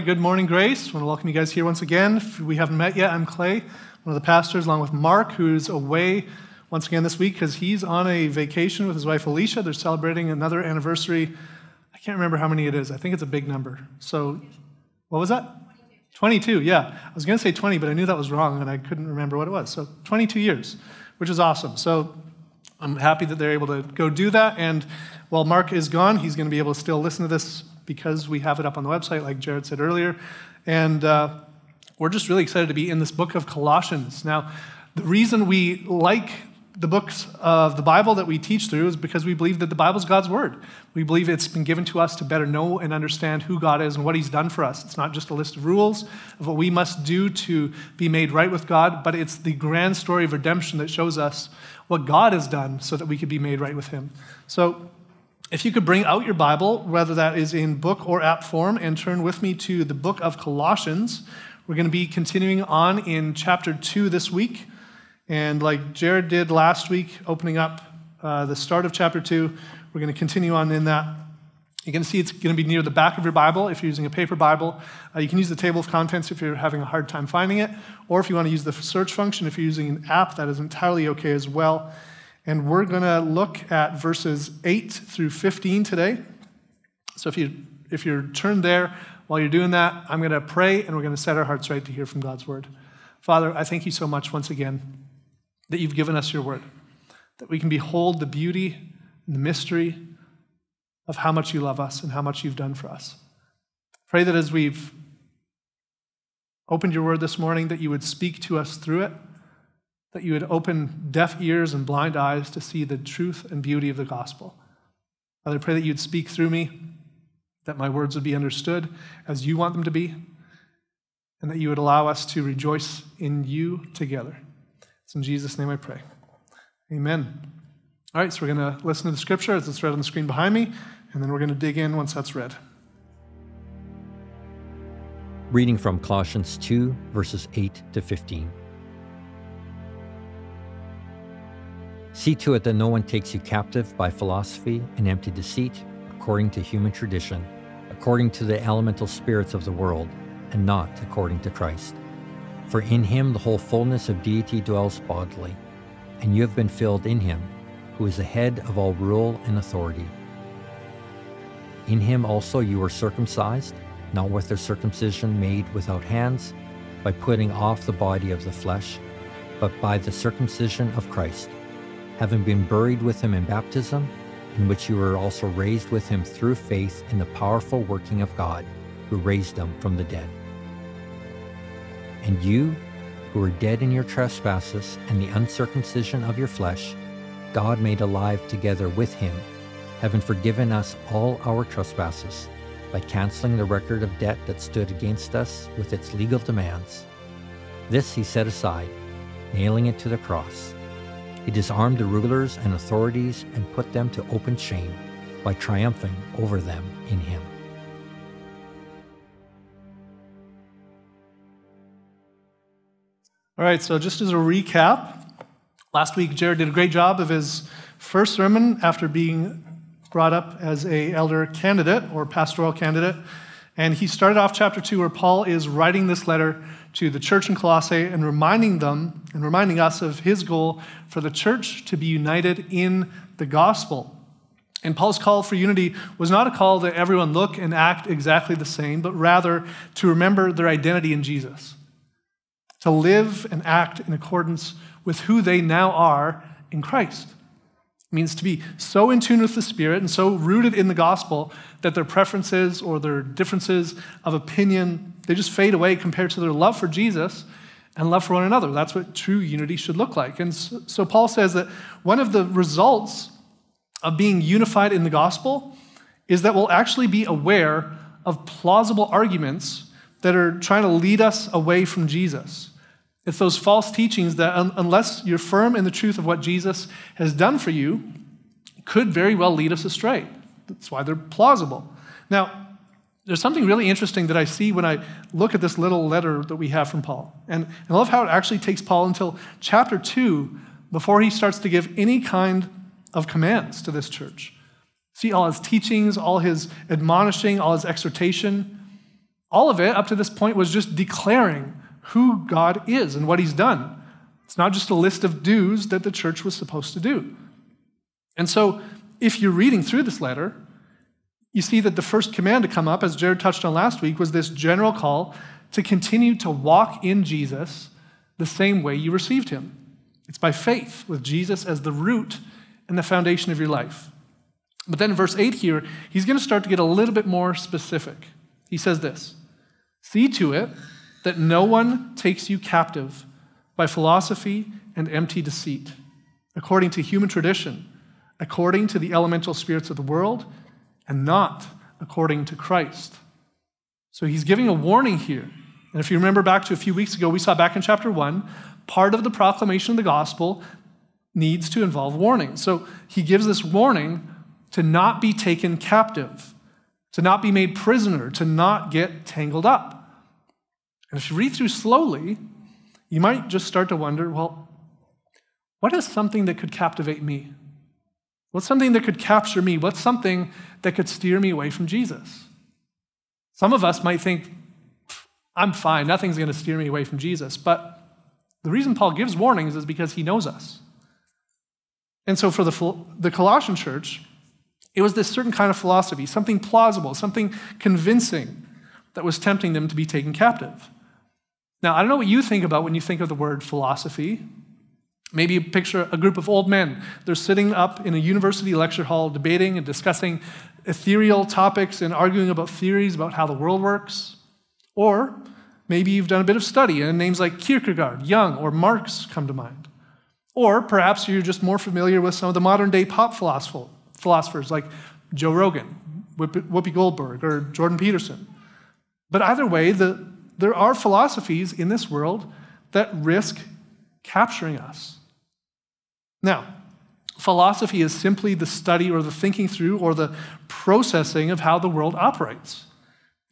Right, good morning, Grace. I want to welcome you guys here once again. If we haven't met yet, I'm Clay, one of the pastors, along with Mark, who's away once again this week because he's on a vacation with his wife Alicia. They're celebrating another anniversary. I can't remember how many it is. I think it's a big number. So, what was that? 22, 22 yeah. I was going to say 20, but I knew that was wrong and I couldn't remember what it was. So, 22 years, which is awesome. So, I'm happy that they're able to go do that. And while Mark is gone, he's going to be able to still listen to this because we have it up on the website, like Jared said earlier. And uh, we're just really excited to be in this book of Colossians. Now, the reason we like the books of the Bible that we teach through is because we believe that the Bible is God's Word. We believe it's been given to us to better know and understand who God is and what He's done for us. It's not just a list of rules of what we must do to be made right with God, but it's the grand story of redemption that shows us what God has done so that we could be made right with Him. So, if you could bring out your Bible, whether that is in book or app form, and turn with me to the book of Colossians. We're going to be continuing on in chapter 2 this week. And like Jared did last week, opening up uh, the start of chapter 2, we're going to continue on in that. You can see it's going to be near the back of your Bible if you're using a paper Bible. Uh, you can use the table of contents if you're having a hard time finding it, or if you want to use the search function if you're using an app, that is entirely okay as well. And we're going to look at verses 8 through 15 today. So if you if you're turned there while you're doing that, I'm going to pray and we're going to set our hearts right to hear from God's word. Father, I thank you so much once again that you've given us your word, that we can behold the beauty and the mystery of how much you love us and how much you've done for us. Pray that as we've opened your word this morning, that you would speak to us through it that you would open deaf ears and blind eyes to see the truth and beauty of the gospel. Father, I pray that you'd speak through me, that my words would be understood as you want them to be, and that you would allow us to rejoice in you together. It's in Jesus' name I pray. Amen. All right, so we're going to listen to the scripture as it's read on the screen behind me, and then we're going to dig in once that's read. Reading from Colossians 2, verses 8 to 15. See to it that no one takes you captive by philosophy and empty deceit, according to human tradition, according to the elemental spirits of the world, and not according to Christ. For in him the whole fullness of deity dwells bodily, and you have been filled in him, who is the head of all rule and authority. In him also you were circumcised, not with a circumcision made without hands, by putting off the body of the flesh, but by the circumcision of Christ having been buried with him in baptism, in which you were also raised with him through faith in the powerful working of God, who raised him from the dead. And you, who were dead in your trespasses and the uncircumcision of your flesh, God made alive together with him, having forgiven us all our trespasses, by canceling the record of debt that stood against us with its legal demands. This he set aside, nailing it to the cross. He disarmed the rulers and authorities and put them to open shame by triumphing over them in him. All right, so just as a recap, last week Jared did a great job of his first sermon after being brought up as a elder candidate or pastoral candidate. And he started off chapter 2 where Paul is writing this letter to the church in Colossae and reminding them and reminding us of his goal for the church to be united in the gospel. And Paul's call for unity was not a call that everyone look and act exactly the same, but rather to remember their identity in Jesus, to live and act in accordance with who they now are in Christ. Means to be so in tune with the Spirit and so rooted in the gospel that their preferences or their differences of opinion, they just fade away compared to their love for Jesus and love for one another. That's what true unity should look like. And so Paul says that one of the results of being unified in the gospel is that we'll actually be aware of plausible arguments that are trying to lead us away from Jesus. It's those false teachings that, un- unless you're firm in the truth of what Jesus has done for you, could very well lead us astray. That's why they're plausible. Now, there's something really interesting that I see when I look at this little letter that we have from Paul. And I love how it actually takes Paul until chapter 2 before he starts to give any kind of commands to this church. See all his teachings, all his admonishing, all his exhortation, All of it up to this point was just declaring who God is and what he's done. It's not just a list of do's that the church was supposed to do. And so, if you're reading through this letter, you see that the first command to come up, as Jared touched on last week, was this general call to continue to walk in Jesus the same way you received him. It's by faith, with Jesus as the root and the foundation of your life. But then in verse 8 here, he's going to start to get a little bit more specific. He says this See to it that no one takes you captive by philosophy and empty deceit, according to human tradition, according to the elemental spirits of the world, and not according to Christ. So he's giving a warning here. And if you remember back to a few weeks ago, we saw back in chapter 1, part of the proclamation of the gospel needs to involve warning. So he gives this warning to not be taken captive, to not be made prisoner, to not get tangled up. And if you read through slowly, you might just start to wonder well, what is something that could captivate me? What's something that could capture me? What's something that could steer me away from Jesus? Some of us might think, I'm fine, nothing's going to steer me away from Jesus. But the reason Paul gives warnings is because he knows us. And so for the, the Colossian church, it was this certain kind of philosophy, something plausible, something convincing that was tempting them to be taken captive. Now, I don't know what you think about when you think of the word philosophy. Maybe you picture a group of old men. They're sitting up in a university lecture hall debating and discussing ethereal topics and arguing about theories about how the world works. Or maybe you've done a bit of study and names like Kierkegaard, Jung, or Marx come to mind. Or perhaps you're just more familiar with some of the modern day pop philosophers like Joe Rogan, Whoopi Goldberg, or Jordan Peterson. But either way, the, there are philosophies in this world that risk capturing us. Now, philosophy is simply the study or the thinking through or the processing of how the world operates.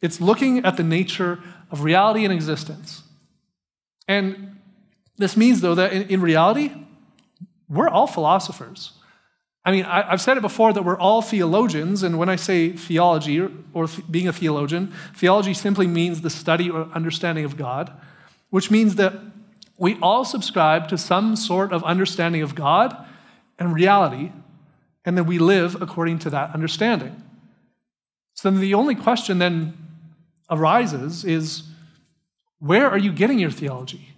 It's looking at the nature of reality and existence. And this means, though, that in, reality, we're all philosophers. I mean, I, have said it before that we're all theologians, and when I say theology or, or th- being a theologian, theology simply means the study or understanding of God, which means that we all subscribe to some sort of understanding of God and reality, and then we live according to that understanding. So then the only question then arises is where are you getting your theology?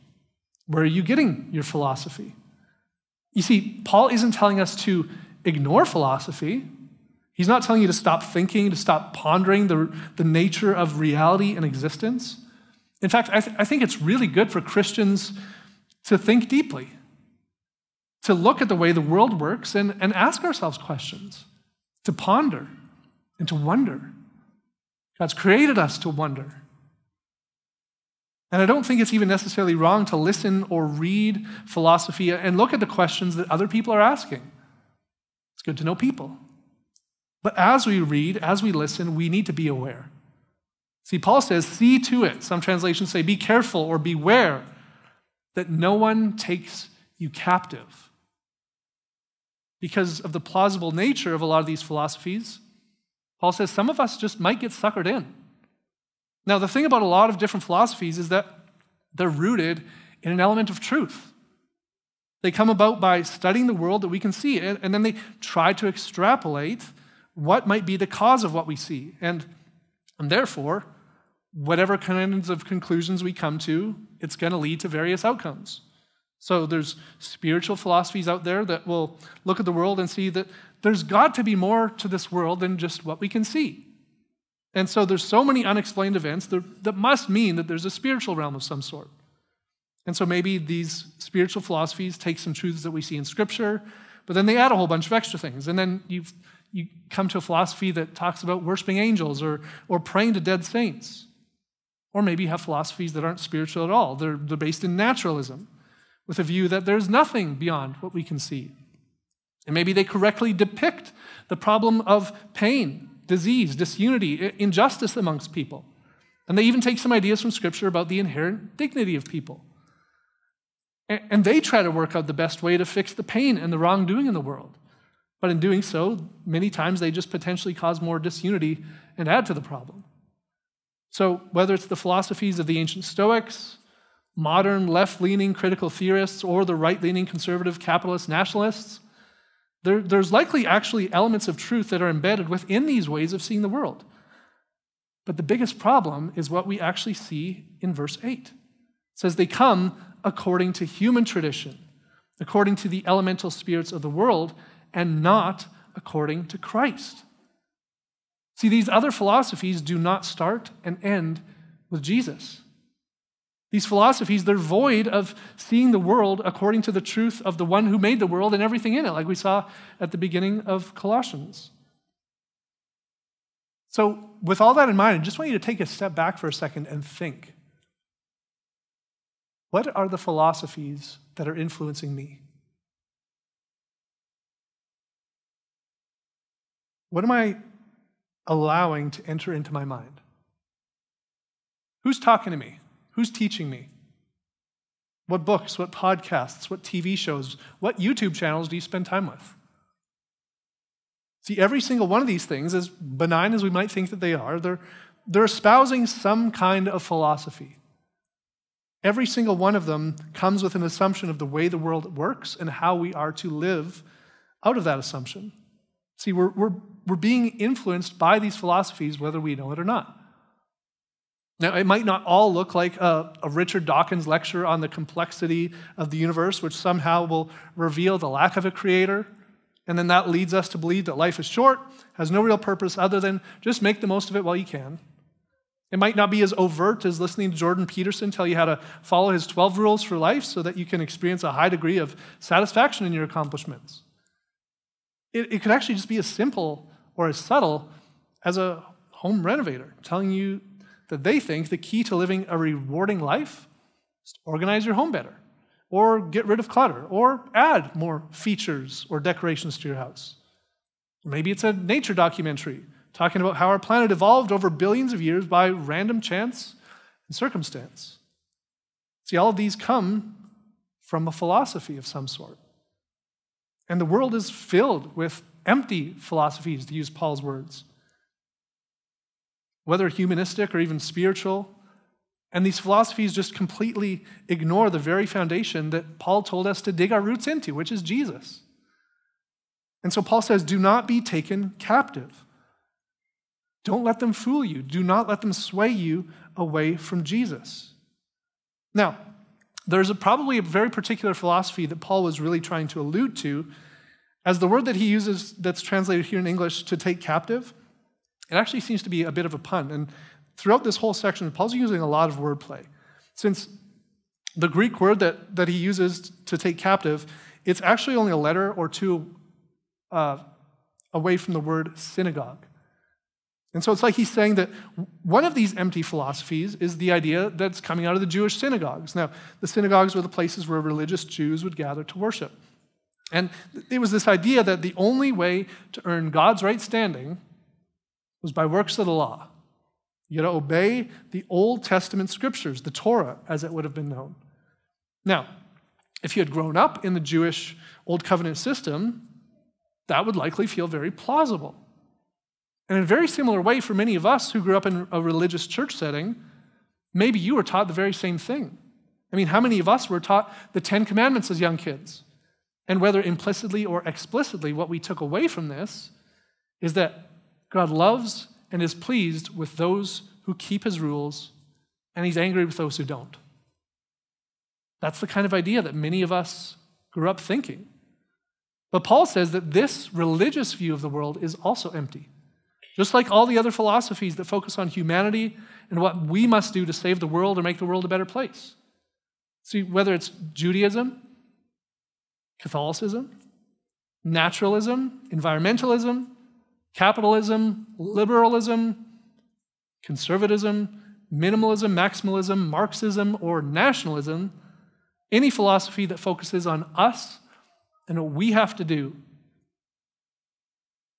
Where are you getting your philosophy? You see, Paul isn't telling us to ignore philosophy. He's not telling you to stop thinking, to stop pondering the, the nature of reality and existence. In fact, I, th- I think it's really good for Christians to think deeply, to look at the way the world works and, and ask ourselves questions, to ponder and to wonder. God's created us to wonder. And I don't think it's even necessarily wrong to listen or read philosophy and look at the questions that other people are asking. It's good to know people. But as we read, as we listen, we need to be aware. See, Paul says, see to it. Some translations say, be careful or beware that no one takes you captive. Because of the plausible nature of a lot of these philosophies, Paul says some of us just might get suckered in. Now, the thing about a lot of different philosophies is that they're rooted in an element of truth. They come about by studying the world that we can see, and, then they try to extrapolate what might be the cause of what we see. And, and therefore, whatever kinds of conclusions we come to, it's going to lead to various outcomes. So there's spiritual philosophies out there that will look at the world and see that there's got to be more to this world than just what we can see. And so there's so many unexplained events that must mean that there's a spiritual realm of some sort. And so maybe these spiritual philosophies take some truths that we see in Scripture, but then they add a whole bunch of extra things. And then you you come to a philosophy that talks about worshiping angels or, or praying to dead saints. Or maybe you have philosophies that aren't spiritual at all. They're, they're based in naturalism, with a view that there's nothing beyond what we can see. And maybe they correctly depict the problem of pain, disease, disunity, injustice amongst people. And they even take some ideas from Scripture about the inherent dignity of people. And they try to work out the best way to fix the pain and the wrongdoing in the world. But in doing so, many times they just potentially cause more disunity and add to the problem. So, whether it's the philosophies of the ancient Stoics, modern left leaning critical theorists, or the right leaning conservative capitalist nationalists, there, there's likely actually elements of truth that are embedded within these ways of seeing the world. But the biggest problem is what we actually see in verse 8. It says they come according to human tradition, according to the elemental spirits of the world, and not according to Christ. See, these other philosophies do not start and end with Jesus. These philosophies, they're void of seeing the world according to the truth of the one who made the world and everything in it, like we saw at the beginning of Colossians. So, with all that in mind, I just want you to take a step back for a second and think. What are the philosophies that are influencing me? What am I allowing to enter into my mind? Who's talking to me? Who's teaching me? What books, what podcasts, what TV shows, what YouTube channels do you spend time with? See, every single one of these things, as benign as we might think that they are, they're, they're espousing some kind of philosophy. Every single one of them comes with an assumption of the way the world works and how we are to live out of that assumption. See, we're, we're, we're being influenced by these philosophies, whether we know it or not. Now, it might not all look like a, a, Richard Dawkins lecture on the complexity of the universe, which somehow will reveal the lack of a creator and then that leads us to believe that life is short, has no real purpose other than just make the most of it while you can. It might not be as overt as listening to Jordan Peterson tell you how to follow his 12 rules for life so that you can experience a high degree of satisfaction in your accomplishments. It, it could actually just be as simple or as subtle as a home renovator telling you that they think the key to living a rewarding life is to organize your home better or get rid of clutter, or add more features or decorations to your house. Maybe it's a nature documentary talking about how our planet evolved over billions of years by random chance and circumstance. See, all of these come from a philosophy of some sort. And the world is filled with empty philosophies, to use Paul's words. Whether humanistic or even spiritual, and these philosophies just completely ignore the very foundation that Paul told us to dig our roots into, which is Jesus. And so Paul says, Do not be taken captive. Don't let them fool you. Do not let them sway you away from Jesus. Now, there's a, probably a very particular philosophy that Paul was really trying to allude to, as the word that he uses that's translated here in English to take captive, it actually seems to be a bit of a pun. And throughout this whole section, Paul's using a lot of wordplay. Since the Greek word that, that he uses to take captive, it's actually only a letter or two uh, away from the word synagogue. And so it's like he's saying that one of these empty philosophies is the idea that's coming out of the Jewish synagogues. Now, the synagogues were the places where religious Jews would gather to worship. And it was this idea that the only way to earn God's right standing was by works of the law. You got to obey the Old Testament scriptures, the Torah, as it would have been known. Now, if you had grown up in the Jewish Old Covenant system, that would likely feel very plausible. And in a very similar way, for many of us who grew up in a religious church setting, maybe you were taught the very same thing. I mean, how many of us were taught the Ten Commandments as young kids? And whether implicitly or explicitly, what we took away from this is that God loves and is pleased with those who keep his rules, and he's angry with those who don't. That's the kind of idea that many of us grew up thinking. But Paul says that this religious view of the world is also empty. Just like all the other philosophies that focus on humanity and what we must do to save the world or make the world a better place. See, whether it's Judaism, Catholicism, naturalism, environmentalism, capitalism, liberalism, conservatism, minimalism, maximalism, Marxism, or nationalism, any philosophy that focuses on us and what we have to do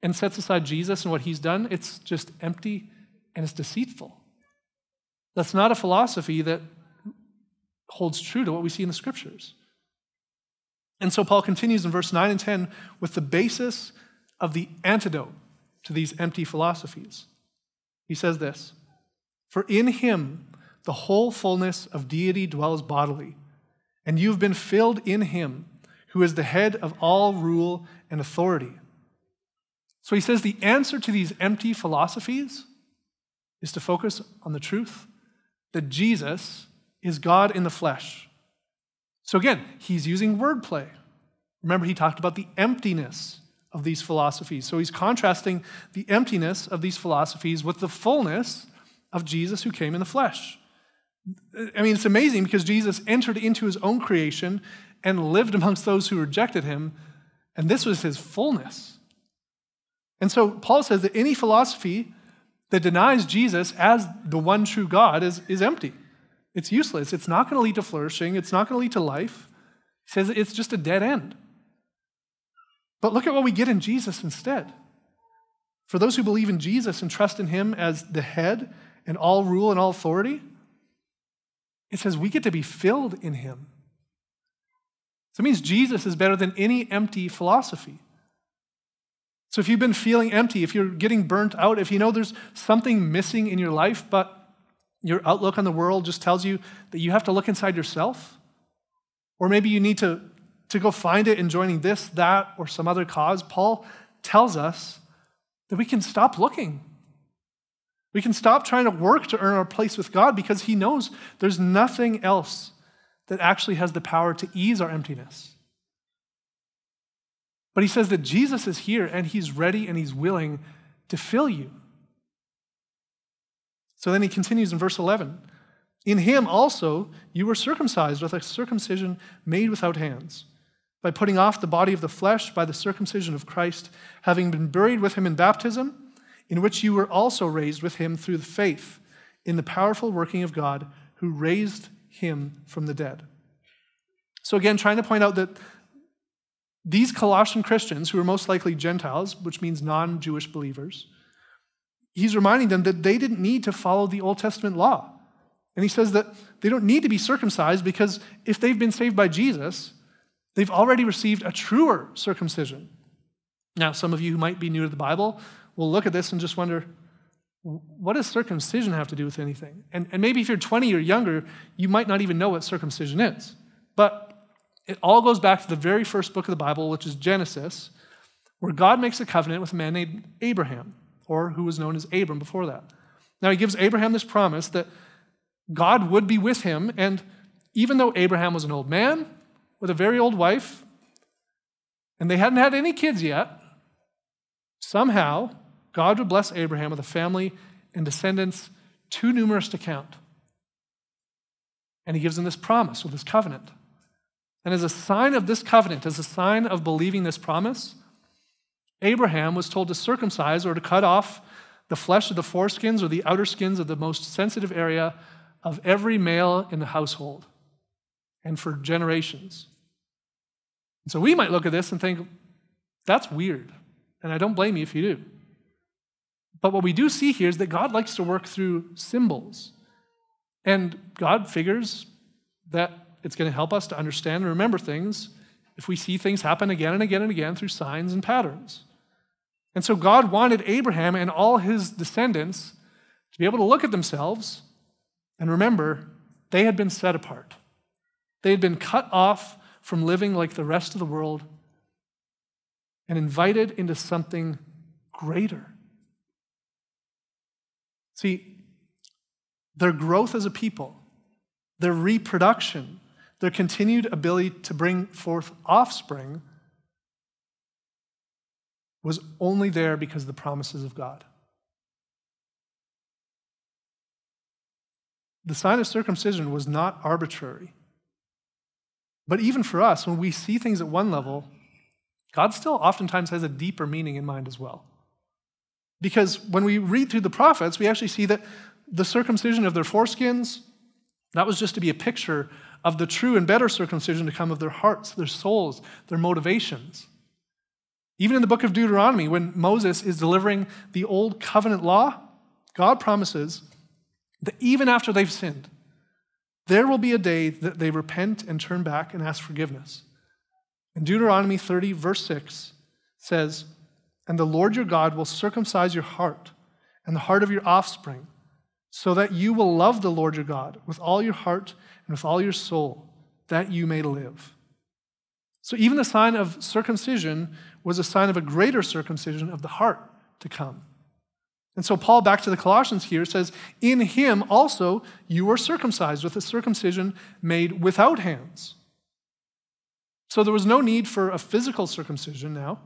and sets aside Jesus and what he's done, it's just empty and it's deceitful. That's not a philosophy that holds true to what we see in the scriptures. And so Paul continues in verse 9 and 10 with the basis of the antidote to these empty philosophies. He says this For in him the whole fullness of deity dwells bodily, and you've been filled in him, who is the head of all rule and authority. So he says the answer to these empty philosophies is to focus on the truth that Jesus is God in the flesh. So again, he's using wordplay. Remember, he talked about the emptiness of these philosophies. So he's contrasting the emptiness of these philosophies with the fullness of Jesus who came in the flesh. I mean, it's amazing because Jesus entered into his own creation and lived amongst those who rejected him, and this was his fullness. And so Paul says that any philosophy that denies Jesus as the one true God is, is empty. It's useless. It's not going to lead to flourishing. It's not going to lead to life. He says it's just a dead end. But look at what we get in Jesus instead. For those who believe in Jesus and trust in him as the head and all rule and all authority, it says we get to be filled in him. So it means Jesus is better than any empty philosophy. So if you've been feeling empty, if you're getting burnt out, if you know there's something missing in your life, but your outlook on the world just tells you that you have to look inside yourself, or maybe you need to, to go find it in joining this, that, or some other cause, Paul tells us that we can stop looking we can stop trying to work to earn our place with God because He knows there's nothing else that actually has the power to ease our emptiness. But He says that Jesus is here and He's ready and He's willing to fill you. So then He continues in verse 11 In Him also you were circumcised with a circumcision made without hands. By putting off the body of the flesh by the circumcision of Christ, having been buried with him in baptism, in which you were also raised with him through the faith in the powerful working of God who raised him from the dead. So, again, trying to point out that these Colossian Christians, who are most likely Gentiles, which means non Jewish believers, he's reminding them that they didn't need to follow the Old Testament law. And he says that they don't need to be circumcised because if they've been saved by Jesus, they've already received a truer circumcision. Now, some of you who might be new to the Bible will look at this and just wonder, what does circumcision have to do with anything? And, and maybe if you're 20 or younger, you might not even know what circumcision is. But it all goes back to the very first book of the Bible, which is Genesis, where God makes a covenant with a man named Abraham, or who was known as Abram before that. Now, he gives Abraham this promise that God would be with him, and even though Abraham was an old man with a very old wife, and they hadn't had any kids yet, somehow God would bless Abraham with a family and descendants too numerous to count. And he gives him this promise with this covenant. And as a sign of this covenant, as a sign of believing this promise, Abraham was told to circumcise or to cut off the flesh of the foreskins or the outer skins of the most sensitive area of every male in the household and for generations. And so we might look at this and think, that's weird. And I don't blame you if you do. But what we do see here is that God likes to work through symbols. And God figures that it's going to help us to understand and remember things if we see things happen again and again and again through signs and patterns. And so God wanted Abraham and all his descendants to be able to look at themselves and remember they had been set apart. They had been cut off from living like the rest of the world and invited into something greater. See, their growth as a people, their reproduction, their continued ability to bring forth offspring was only there because of the promises of God. The sign of circumcision was not arbitrary. But even for us, when we see things at one level, God still oftentimes has a deeper meaning in mind as well. Because when we read through the prophets, we actually see that the circumcision of their foreskins, that was just to be a picture of the true and better circumcision to come of their hearts, their souls, their motivations. Even in the book of Deuteronomy, when Moses is delivering the old covenant law, God promises that even after they've sinned, there will be a day that they repent and turn back and ask forgiveness. In Deuteronomy 30, verse 6 says, And the Lord your God will circumcise your heart and the heart of your offspring, so that you will love the Lord your God with all your heart and with all your soul, that you may live. So, even the sign of circumcision was a sign of a greater circumcision of the heart to come. And so, Paul, back to the Colossians here, says, In him also you were circumcised with a circumcision made without hands. So, there was no need for a physical circumcision now,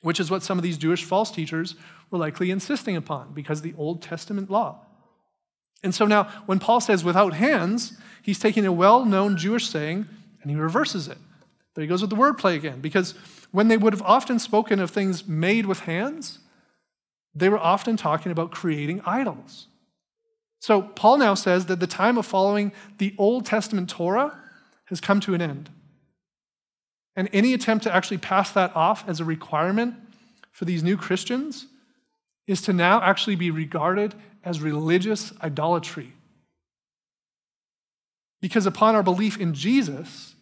which is what some of these Jewish false teachers were likely insisting upon because the Old Testament law. And so now, when Paul says without hands, he's taking a well known Jewish saying and he reverses it. There he goes with the wordplay again, because when they would have often spoken of things made with hands, they were often talking about creating idols. So Paul now says that the time of following the Old Testament Torah has come to an end. And any attempt to actually pass that off as a requirement for these new Christians is to now actually be regarded as religious idolatry. Because upon our belief in Jesus,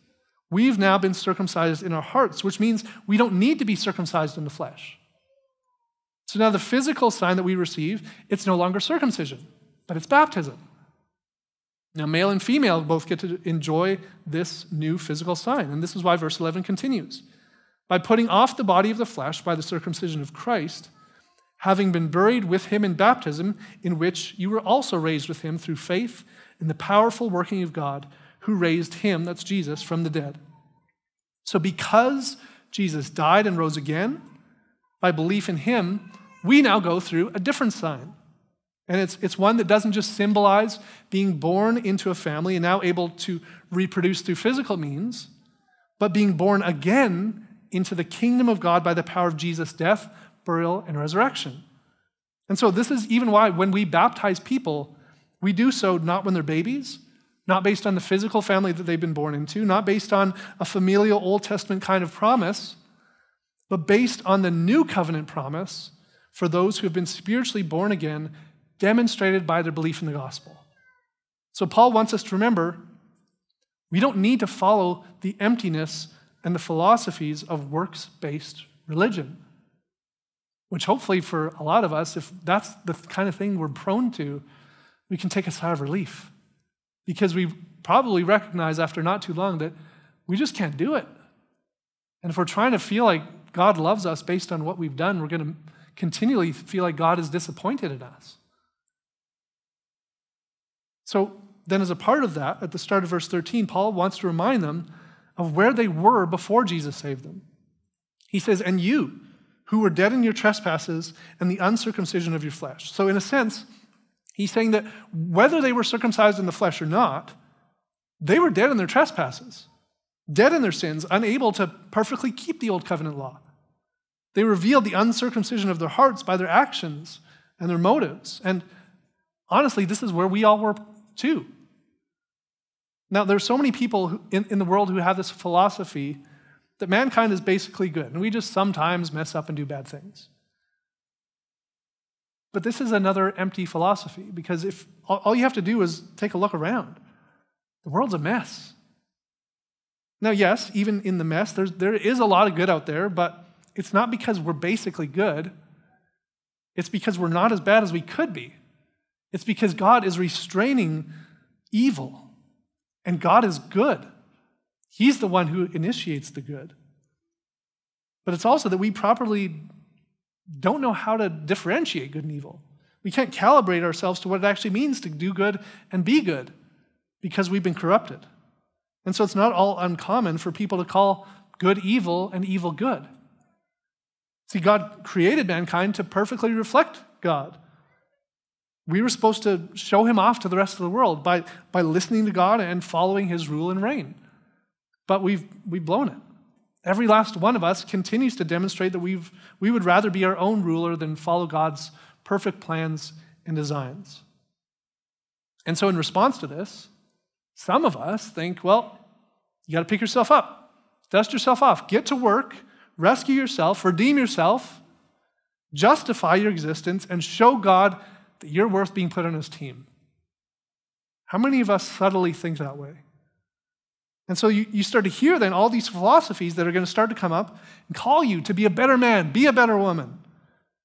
we've now been circumcised in our hearts, which means we don't need to be circumcised in the flesh. So now the physical sign that we receive, it's no longer circumcision, but it's baptism. Now, male and female both get to enjoy this new physical sign. And this is why verse 11 continues. By putting off the body of the flesh by the circumcision of Christ, having been buried with him in baptism, in which you were also raised with him through faith in the powerful working of God who raised him, that's Jesus, from the dead. So, because Jesus died and rose again, by belief in him, we now go through a different sign. And it's, it's one that doesn't just symbolize being born into a family and now able to reproduce through physical means, but being born again into the kingdom of God by the power of Jesus' death, burial, and resurrection. And so, this is even why when we baptize people, we do so not when they're babies, not based on the physical family that they've been born into, not based on a familial Old Testament kind of promise, but based on the new covenant promise for those who have been spiritually born again, demonstrated by their belief in the gospel. So, Paul wants us to remember we don't need to follow the emptiness and the philosophies of works based religion. Which, hopefully, for a lot of us, if that's the kind of thing we're prone to, we can take a sigh of relief. Because we probably recognize after not too long that we just can't do it. And if we're trying to feel like God loves us based on what we've done, we're going to continually feel like God is disappointed in us. So, then, as a part of that, at the start of verse 13, Paul wants to remind them of where they were before Jesus saved them. He says, And you, who were dead in your trespasses and the uncircumcision of your flesh. So, in a sense, he's saying that whether they were circumcised in the flesh or not, they were dead in their trespasses, dead in their sins, unable to perfectly keep the old covenant law. They revealed the uncircumcision of their hearts by their actions and their motives. And honestly, this is where we all were too. Now, there's so many people in, in the world who have this philosophy that mankind is basically good, and we just sometimes mess up and do bad things. But this is another empty philosophy because if all you have to do is take a look around, the world's a mess. Now, yes, even in the mess, there's, there is a lot of good out there, but it's not because we're basically good. It's because we're not as bad as we could be. It's because God is restraining evil, and God is good. He's the one who initiates the good. But it's also that we properly don't know how to differentiate good and evil. We can't calibrate ourselves to what it actually means to do good and be good because we've been corrupted. And so it's not all uncommon for people to call good evil and evil good. See, God created mankind to perfectly reflect God. We were supposed to show him off to the rest of the world by, by listening to God and following his rule and reign but we've, we've blown it. Every last one of us continues to demonstrate that we've, we would rather be our own ruler than follow God's perfect plans and designs. And so, in response to this, some of us think, well, you got to pick yourself up, dust yourself off, get to work, rescue yourself, redeem yourself, justify your existence, and show God that you're worth being put on his team. How many of us subtly think that way? And so you, you start to hear then all these philosophies that are going to start to come up and call you to be a better man, be a better woman.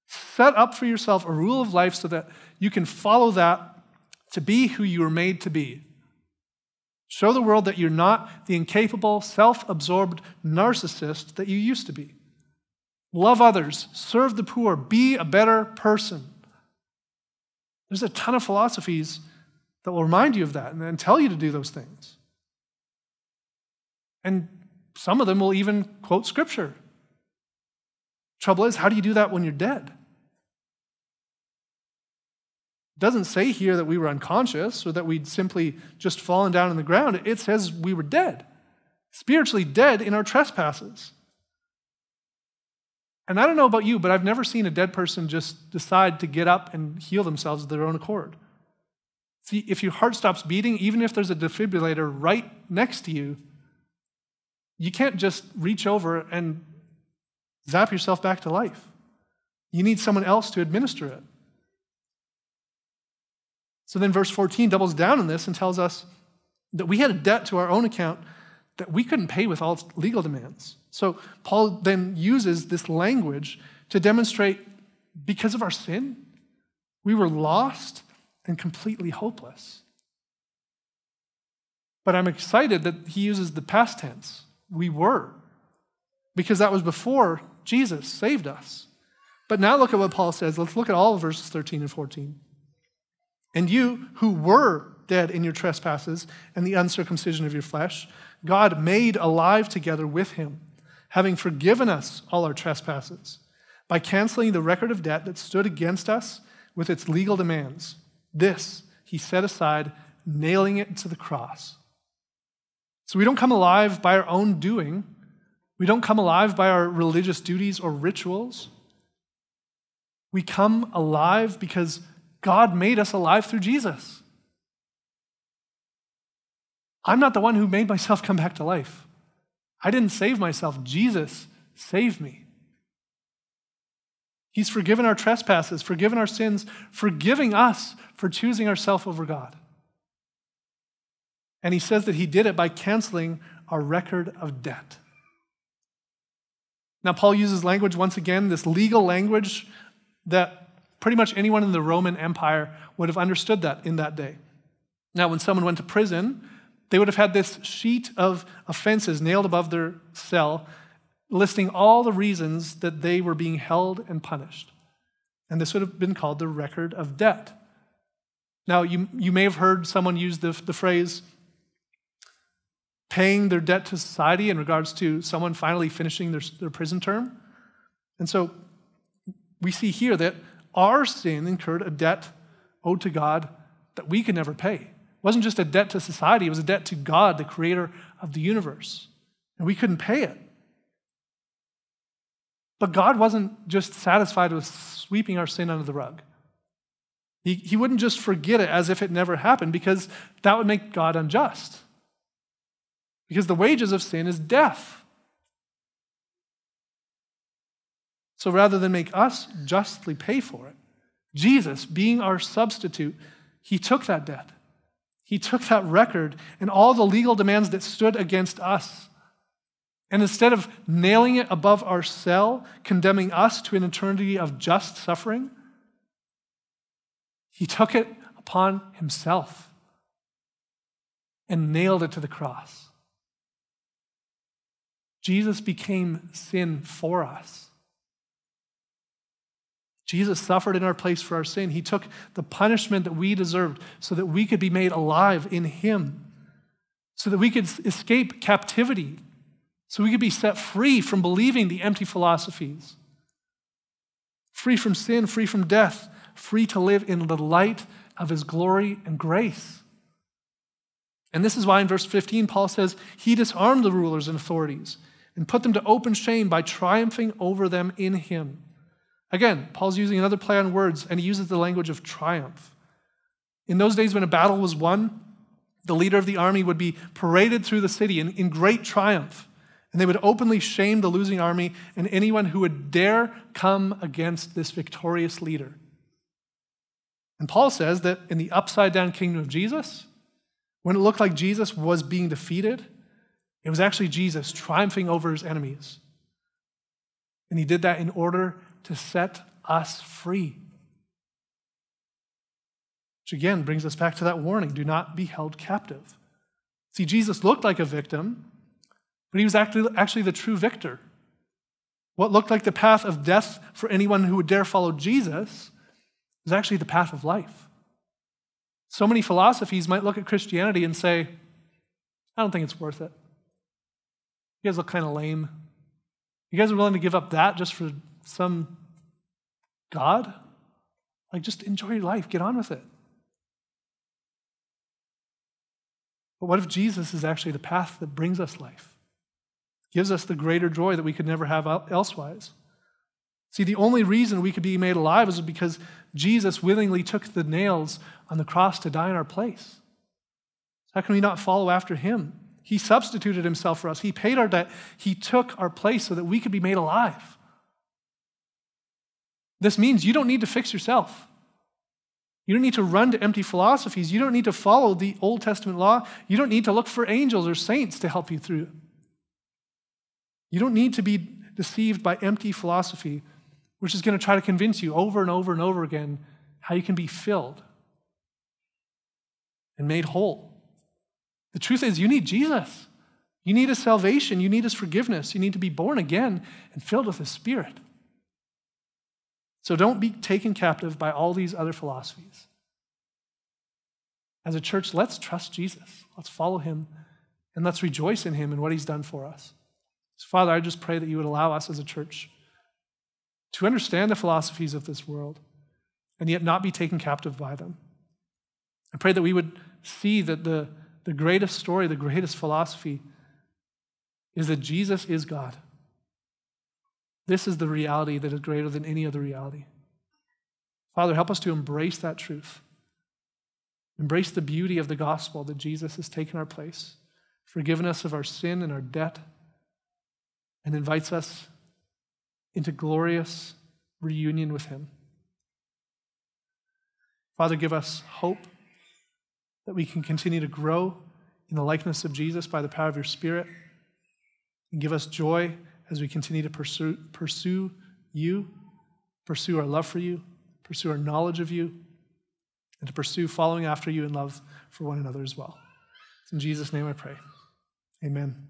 Set up for yourself a rule of life so that you can follow that to be who you were made to be. Show the world that you're not the incapable, self absorbed narcissist that you used to be. Love others, serve the poor, be a better person. There's a ton of philosophies that will remind you of that and tell you to do those things. And some of them will even quote scripture. Trouble is, how do you do that when you're dead? It doesn't say here that we were unconscious or that we'd simply just fallen down on the ground. It says we were dead, spiritually dead in our trespasses. And I don't know about you, but I've never seen a dead person just decide to get up and heal themselves of their own accord. See, if your heart stops beating, even if there's a defibrillator right next to you, you can't just reach over and zap yourself back to life. You need someone else to administer it. So then, verse 14 doubles down on this and tells us that we had a debt to our own account that we couldn't pay with all legal demands. So, Paul then uses this language to demonstrate because of our sin, we were lost and completely hopeless. But I'm excited that he uses the past tense. We were, because that was before Jesus saved us. But now look at what Paul says. Let's look at all of verses 13 and 14. And you who were dead in your trespasses and the uncircumcision of your flesh, God made alive together with him, having forgiven us all our trespasses, by canceling the record of debt that stood against us with its legal demands. This he set aside, nailing it to the cross. So we don't come alive by our own doing. We don't come alive by our religious duties or rituals. We come alive because God made us alive through Jesus. I'm not the one who made myself come back to life. I didn't save myself. Jesus saved me. He's forgiven our trespasses, forgiven our sins, forgiving us for choosing ourselves over God. And he says that he did it by canceling our record of debt. Now, Paul uses language once again, this legal language that pretty much anyone in the Roman Empire would have understood that in that day. Now, when someone went to prison, they would have had this sheet of offenses nailed above their cell listing all the reasons that they were being held and punished. And this would have been called the record of debt. Now, you, you may have heard someone use the, the phrase paying their debt to society in regards to someone finally finishing their, their prison term. And so we see here that our sin incurred a debt owed to God that we could never pay. It wasn't just a debt to society, it was a debt to God, the creator of the universe. And we couldn't pay it. But God wasn't just satisfied with sweeping our sin under the rug. He, he wouldn't just forget it as if it never happened because that would make God unjust. Because the wages of sin is death. So rather than make us justly pay for it, Jesus, being our substitute, he took that debt. He took that record and all the legal demands that stood against us and instead of nailing it above our cell, condemning us to an eternity of just suffering, he took it upon himself and nailed it to the cross. Jesus became sin for us. Jesus suffered in our place for our sin. He took the punishment that we deserved so that we could be made alive in Him, so that we could escape captivity so we could be set free from believing the empty philosophies, free from sin, free from death, free to live in the light of his glory and grace. And this is why in verse 15, Paul says, He disarmed the rulers and authorities and put them to open shame by triumphing over them in him. Again, Paul's using another play on words, and he uses the language of triumph. In those days when a battle was won, the leader of the army would be paraded through the city in, in great triumph. And they would openly shame the losing army and anyone who would dare come against this victorious leader. And Paul says that in the upside down kingdom of Jesus, when it looked like Jesus was being defeated, it was actually Jesus triumphing over his enemies. And he did that in order to set us free. Which again brings us back to that warning do not be held captive. See, Jesus looked like a victim, but he was actually, the true victor. What looked like the path of death for anyone who would dare follow Jesus is actually the path of life. So many philosophies might look at Christianity and say, I don't think it's worth it. You guys look kind of lame. You guys are willing to give up that just for some God? Like, just enjoy your life, get on with it. But what if Jesus is actually the path that brings us life, gives us the greater joy that we could never have elsewise? See, the only reason we could be made alive is because Jesus willingly took the nails on the cross to die in our place. How can we not follow after him? He substituted himself for us. He paid our debt. He took our place so that we could be made alive. This means you don't need to fix yourself. You don't need to run to empty philosophies. You don't need to follow the Old Testament law. You don't need to look for angels or saints to help you through. You don't need to be deceived by empty philosophy, which is going to try to convince you over and over and over again how you can be filled and made whole. The truth is, you need Jesus. You need his salvation. You need his forgiveness. You need to be born again and filled with his spirit. So don't be taken captive by all these other philosophies. As a church, let's trust Jesus. Let's follow him and let's rejoice in him and what he's done for us. So, Father, I just pray that you would allow us as a church to understand the philosophies of this world and yet not be taken captive by them. I pray that we would see that the, the greatest story, the greatest philosophy is that Jesus is God. This is the reality that is greater than any other reality. Father, help us to embrace that truth. Embrace the beauty of the gospel that Jesus has taken our place, forgiven us of our sin and our debt, and invites us into glorious reunion with Him. Father, give us hope that we can continue to grow in the likeness of Jesus by the power of your Spirit, and give us joy as we continue to pursue, pursue you, pursue our love for you, pursue our knowledge of you, and to pursue following after you in love for one another as well. It's in Jesus' name I pray. Amen.